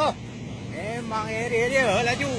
apa? Memang area dia laju.